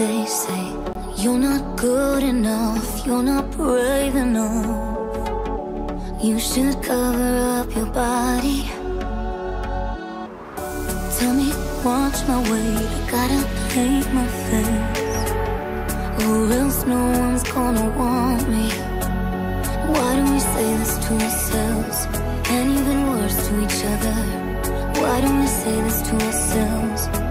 They say you're not good enough, you're not brave enough. You should cover up your body. Tell me, watch my weight, I gotta paint my face. Or else no one's gonna want me. Why do we say this to ourselves? And even worse to each other. Why do we say this to ourselves?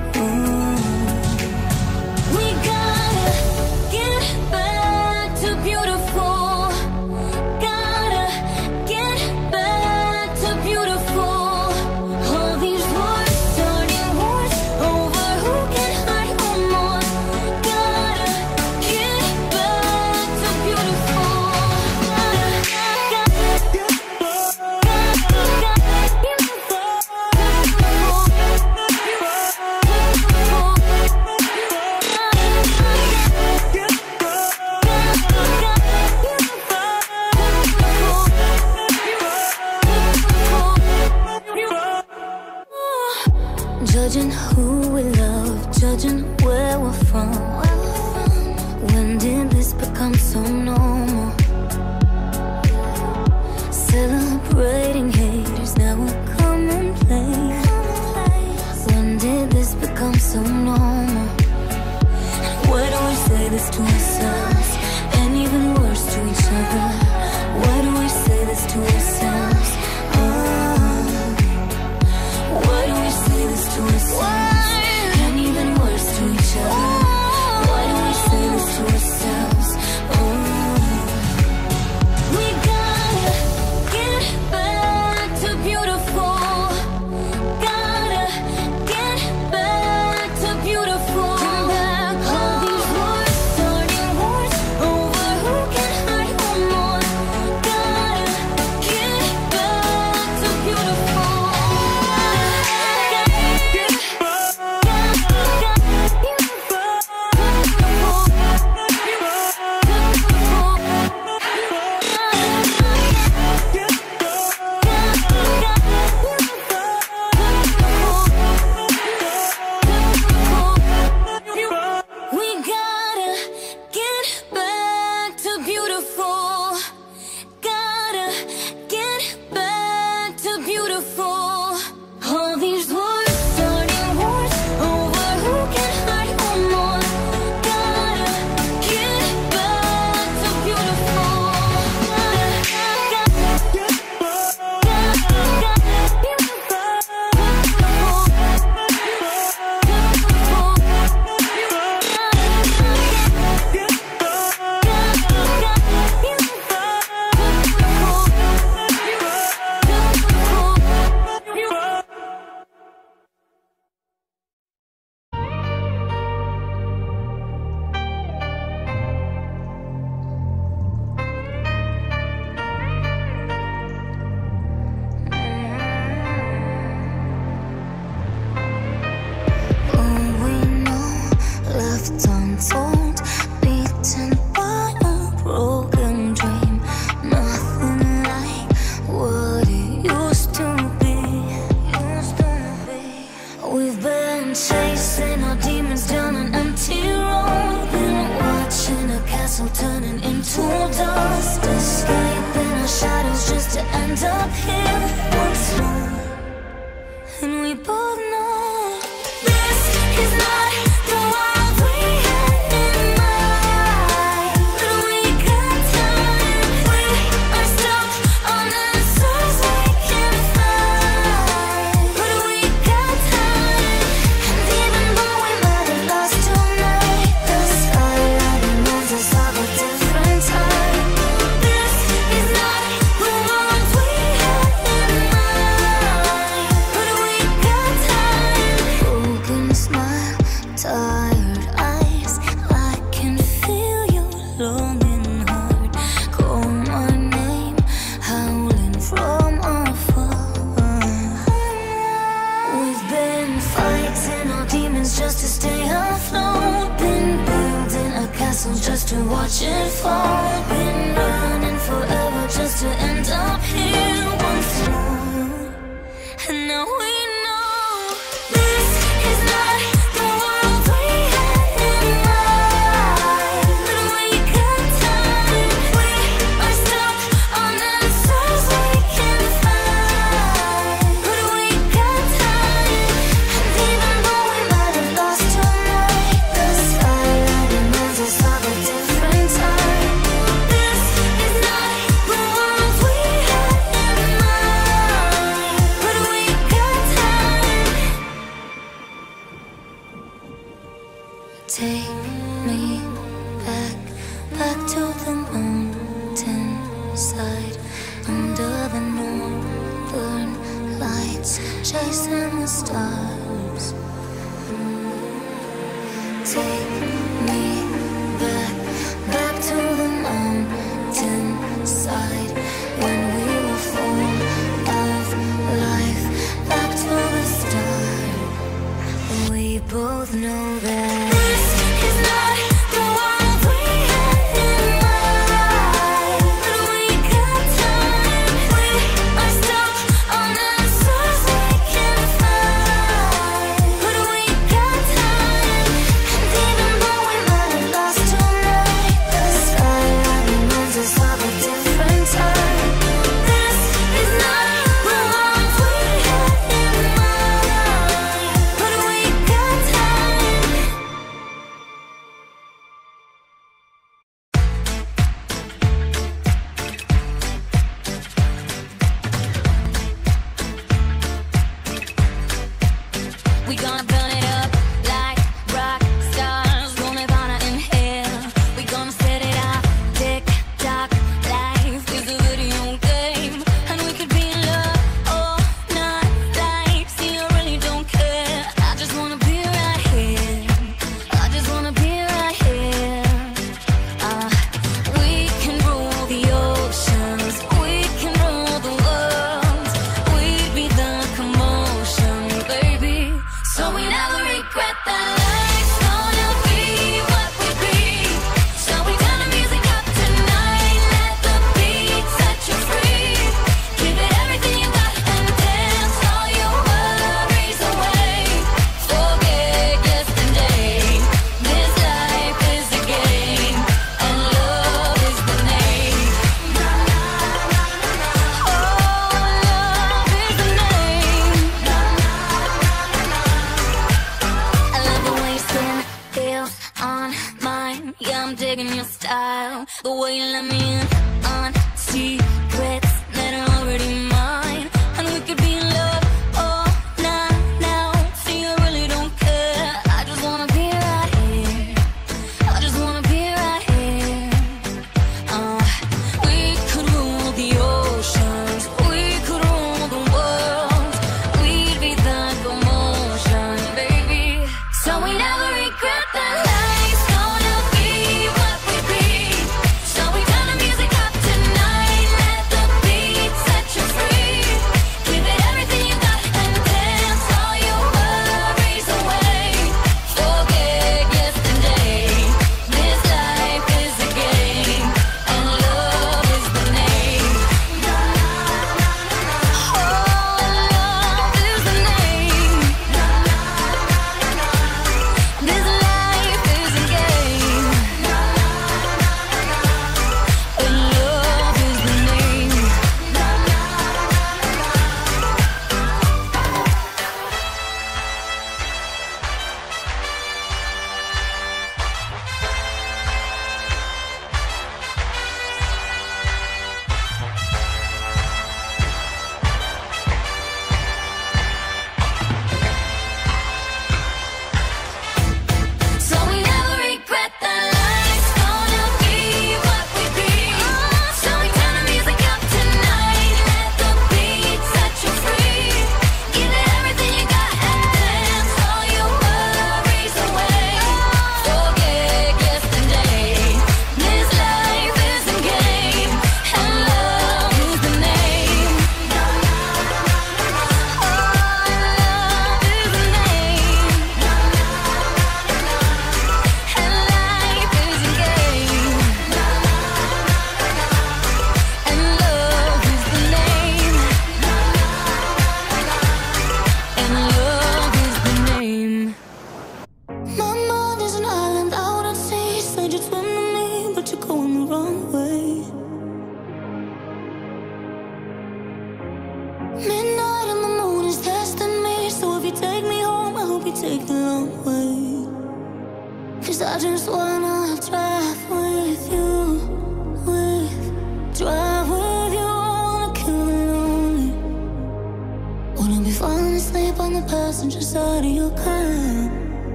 Some chasing the stars.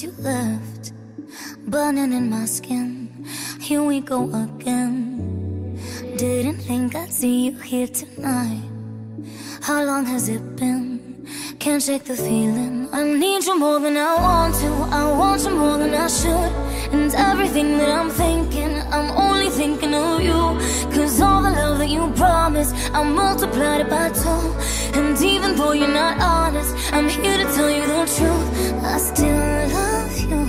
You left Burning in my skin. Here we go again. Didn't think I'd see you here tonight. How long has it been? Can't shake the feeling. I need you more than I want to. I want you more than I should. And everything that I'm thinking I'm only thinking of you. Cause all the love that you promised I multiplied it by two. And even though you're not honest I'm here to tell you the truth. I still love you.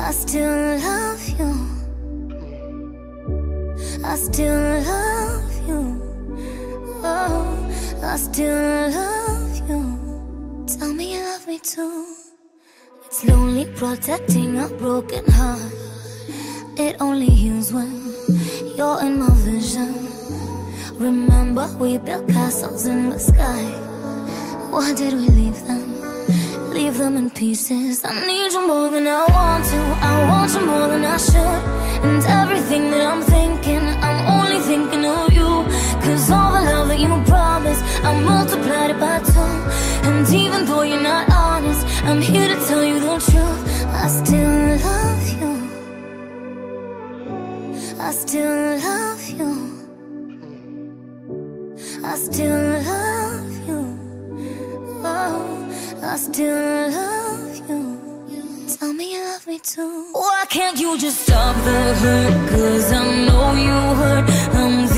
I still love you. I still love you Oh, I still love you. Tell me you love me too. It's lonely protecting a broken heart. It only heals when you're in my vision. Remember we built castles in the sky. Why did we leave them? Leave them in pieces. I need you more than I want to. I want you more than I should. And everything that I'm thinking I'm only thinking I'm here to tell you the truth I still love you I still love you I still love you. Oh, I still love you. Tell me you love me too. Why can't you just stop the hurt? Cause I know you hurt. I'm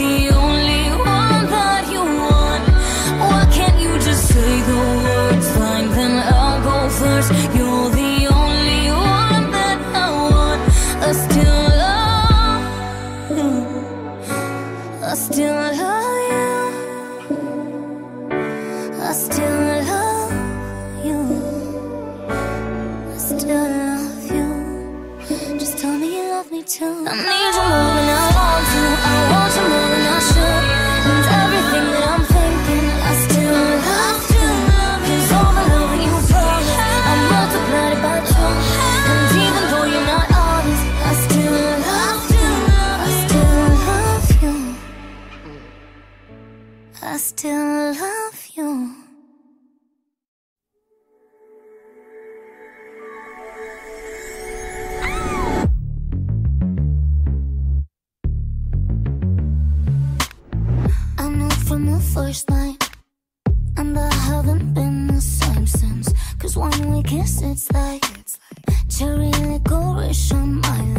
I need you more than I want to. I want you more than I should. And everything that I'm thinking, I still love all the love that you brought, I multiplied by two. And even though you're not honest, I still love you. I still love you. I still love you. first night. And I haven't been the same since. Cause when we kiss it's like Cherry licorice on my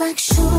like sugar.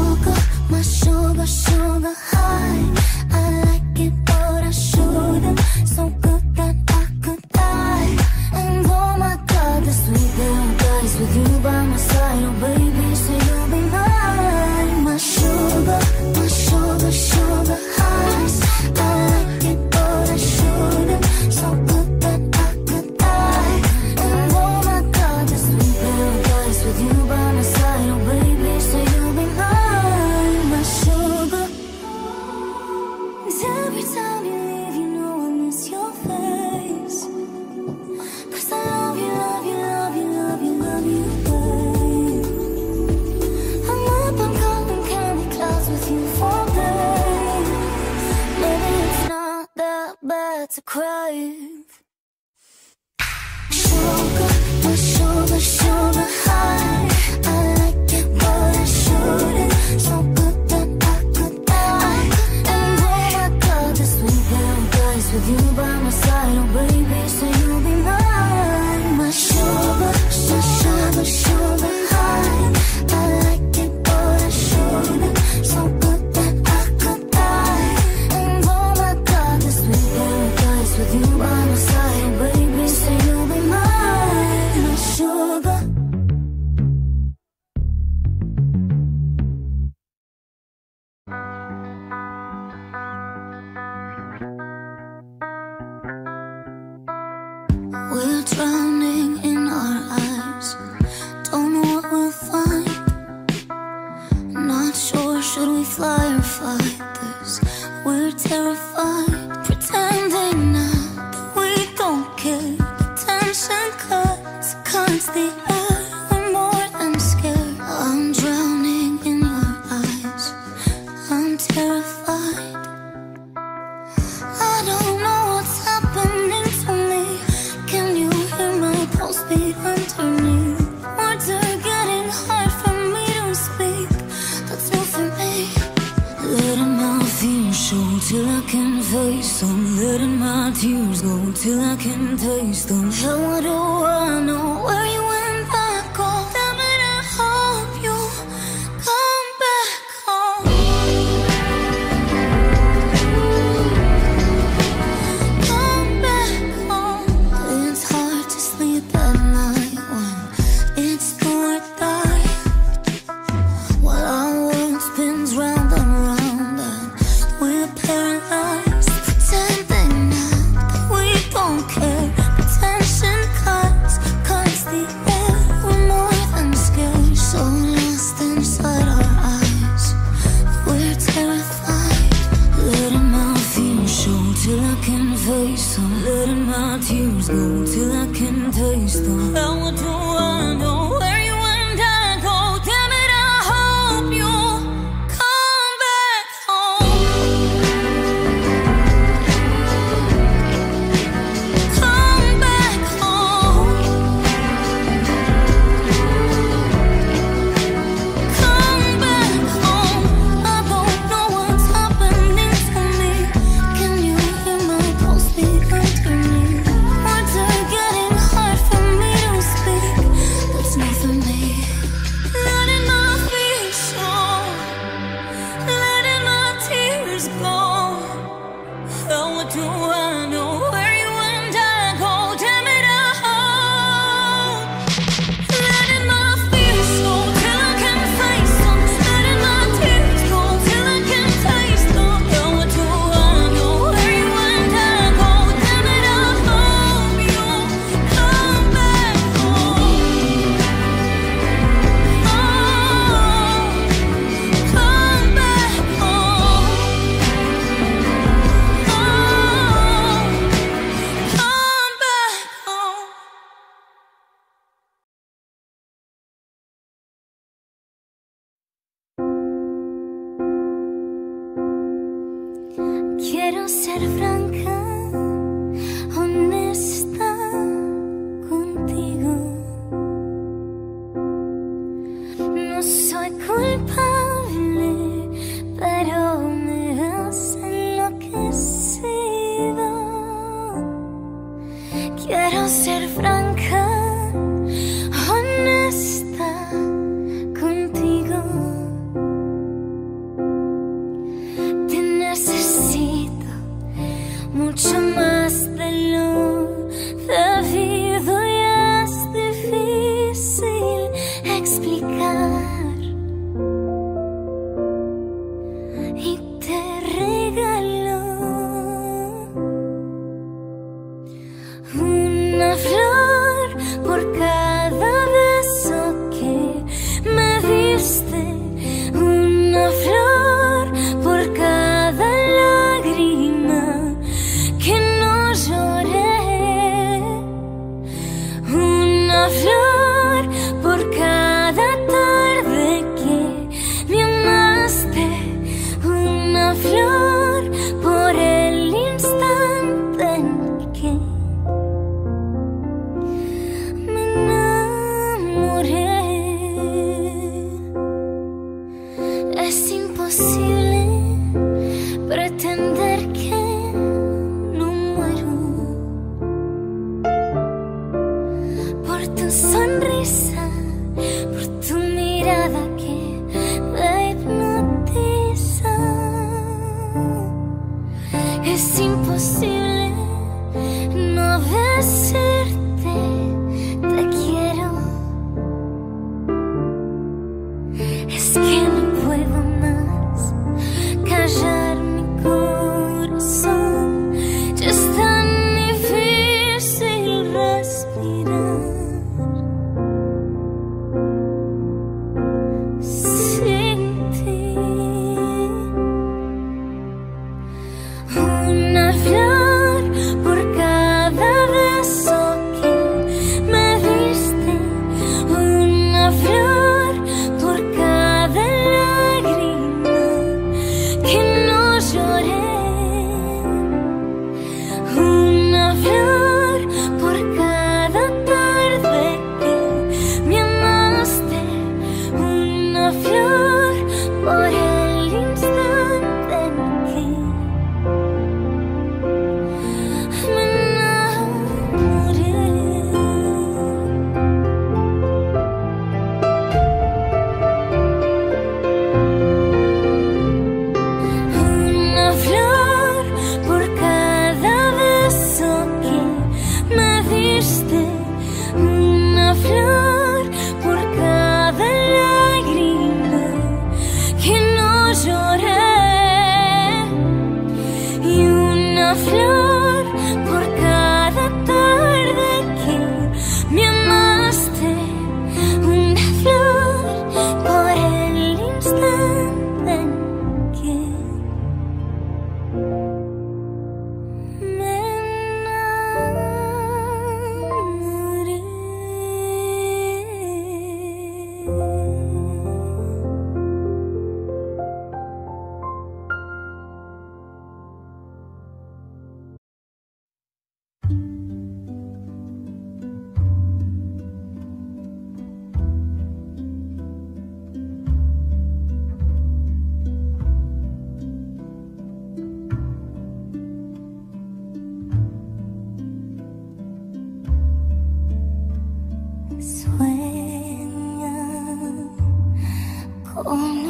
Oh.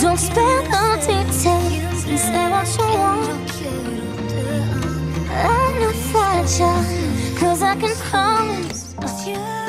Don't spend all details and say what you want. I'm not cause I can promise.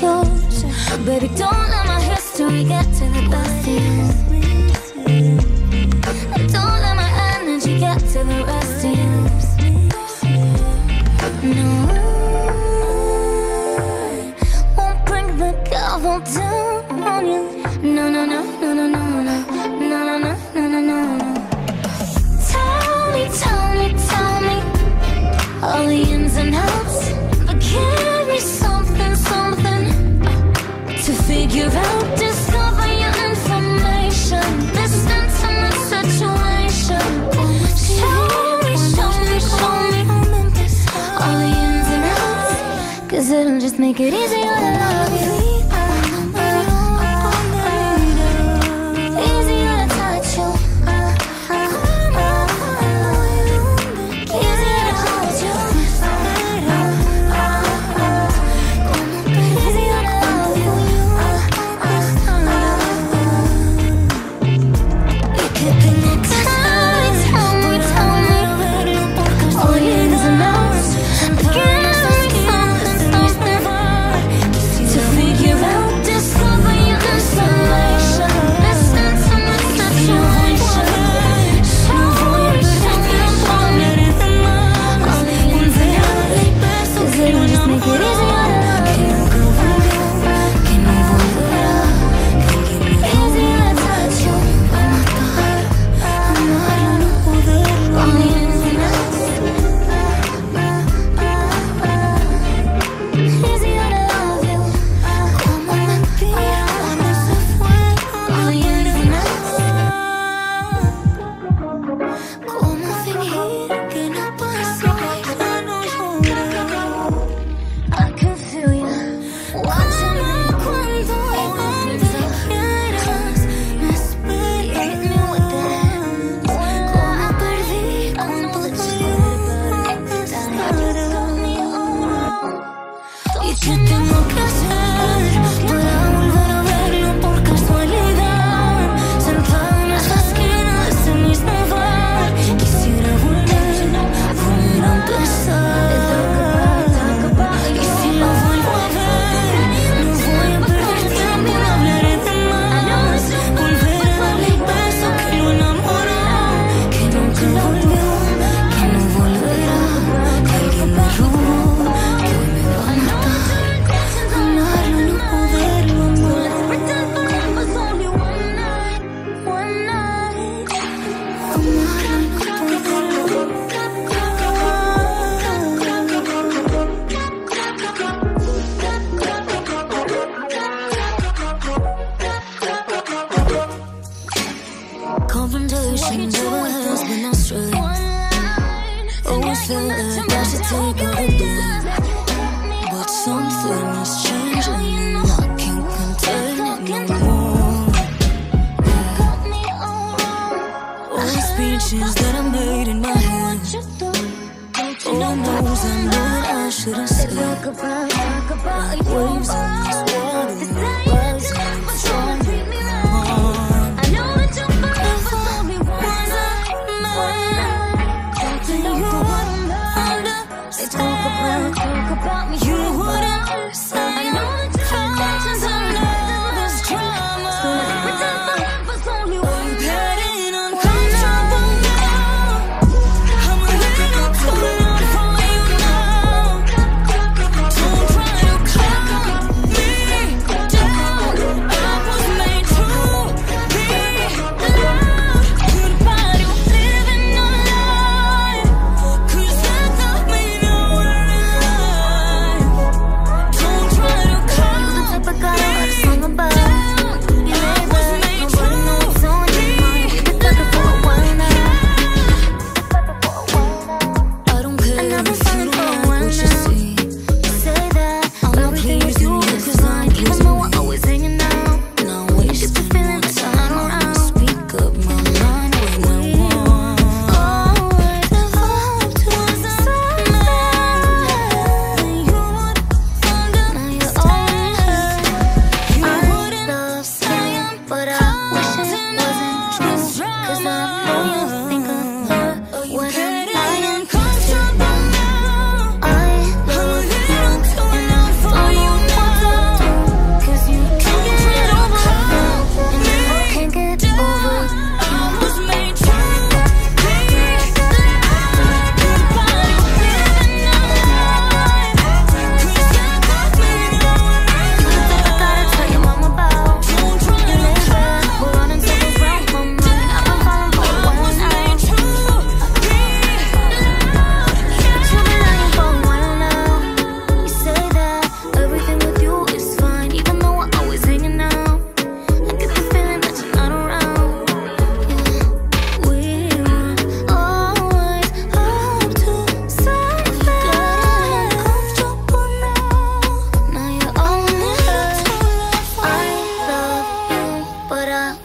close. Baby, don't let my history get to the best of you. Don't let my energy get to the rest of you. No, won't bring the gavel down. It'll just make it easier to love you.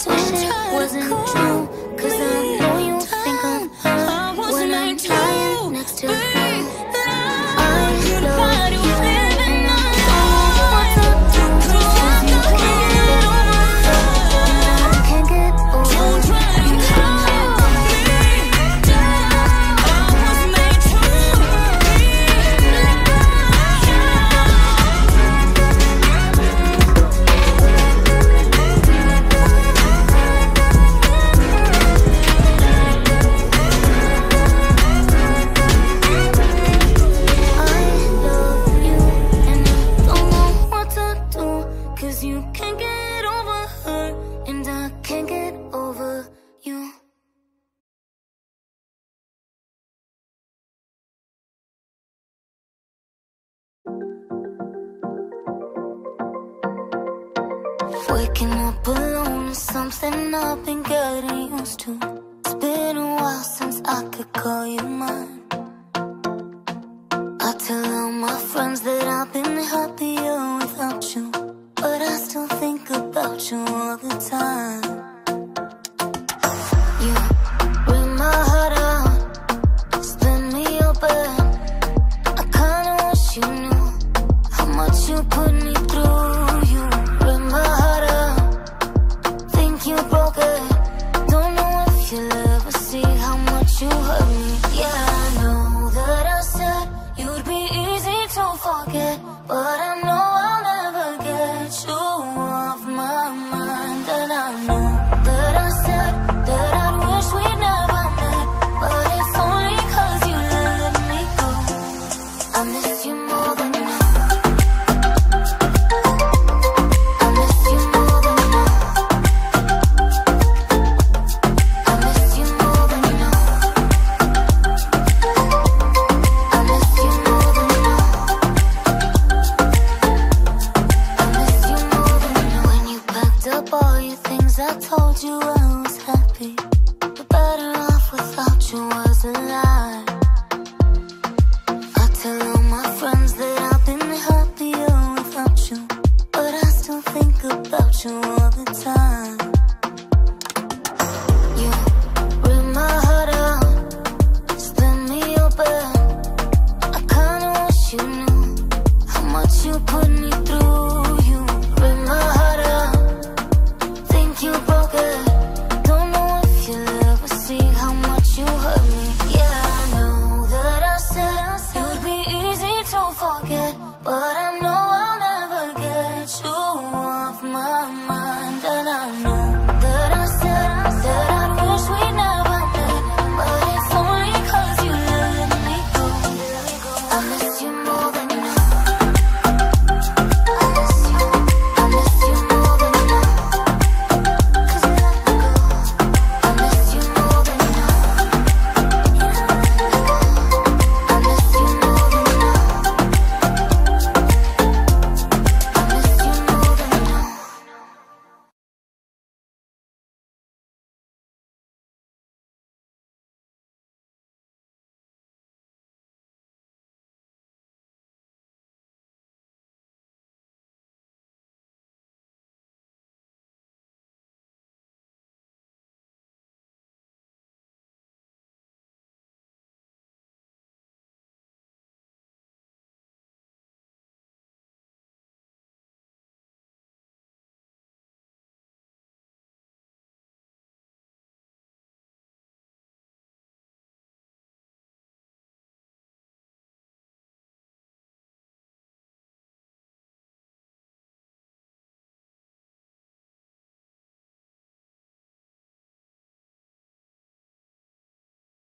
Waking